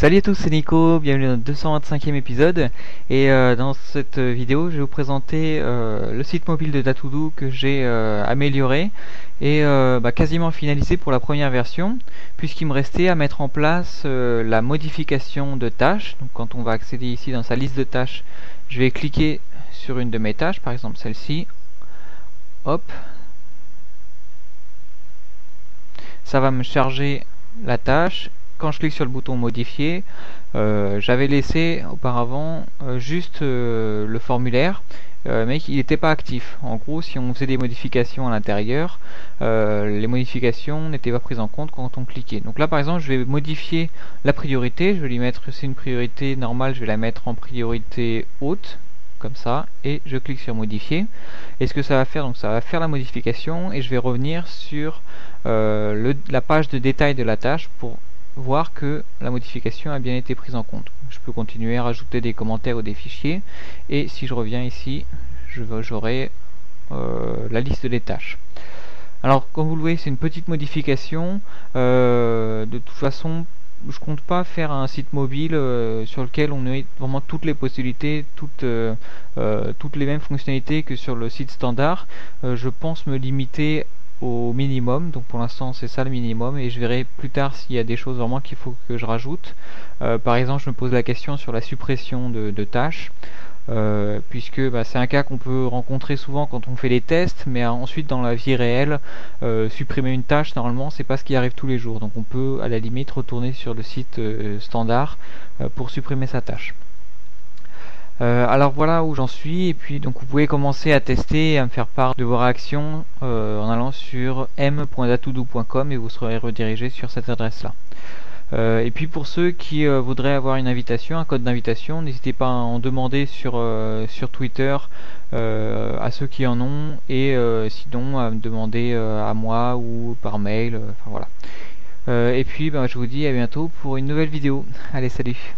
Salut à tous, c'est Nico, bienvenue dans le 225e épisode. Et euh, dans cette vidéo je vais vous présenter euh, le site mobile de Datoudou que j'ai euh, amélioré et bah, quasiment finalisé pour la première version puisqu'il me restait à mettre en place la modification de tâches. Donc quand on va accéder ici dans sa liste de tâches, je vais cliquer sur une de mes tâches, par exemple celle-ci, hop, ça va me charger la tâche quand je clique sur le bouton modifier, euh, j'avais laissé auparavant euh, juste euh, le formulaire, mais il n'était pas actif. En gros, si on faisait des modifications à l'intérieur, les modifications n'étaient pas prises en compte quand on cliquait. Donc là, par exemple, je vais modifier la priorité. Je vais lui mettre, c'est une priorité normale, je vais la mettre en priorité haute comme ça et je clique sur modifier et ce que ça va faire donc ça va faire la modification et je vais revenir sur la page de détail de la tâche pour voir que la modification a bien été prise en compte. Je peux continuer à rajouter des commentaires ou des fichiers et si je reviens ici, j'aurai euh, la liste des tâches. Alors comme vous le voyez c'est une petite modification, euh, de toute façon je compte pas faire un site mobile euh, sur lequel on ait vraiment toutes les possibilités, toutes, toutes les mêmes fonctionnalités que sur le site standard. je pense me limiter au minimum. Donc pour l'instant c'est ça le minimum. Et je verrai plus tard s'il y a des choses vraiment qu'il faut que je rajoute. Euh, par exemple je me pose la question sur la suppression de, tâches. Euh, puisque bah, c'est un cas qu'on peut rencontrer souvent quand on fait les tests. Mais ensuite dans la vie réelle euh, supprimer une tâche normalement c'est pas ce qui arrive tous les jours. Donc on peut à la limite retourner sur le site standard pour supprimer sa tâche euh, alors voilà où j'en suis et puis donc vous pouvez commencer à tester et à me faire part de vos réactions euh, en allant sur m.datoudou.com et vous serez redirigé sur cette adresse là. Euh, et puis pour ceux qui voudraient avoir une invitation, un code d'invitation, n'hésitez pas à en demander sur, Twitter à ceux qui en ont et sinon à me demander à moi ou par mail. voilà. et puis ben, je vous dis à bientôt pour une nouvelle vidéo. Allez salut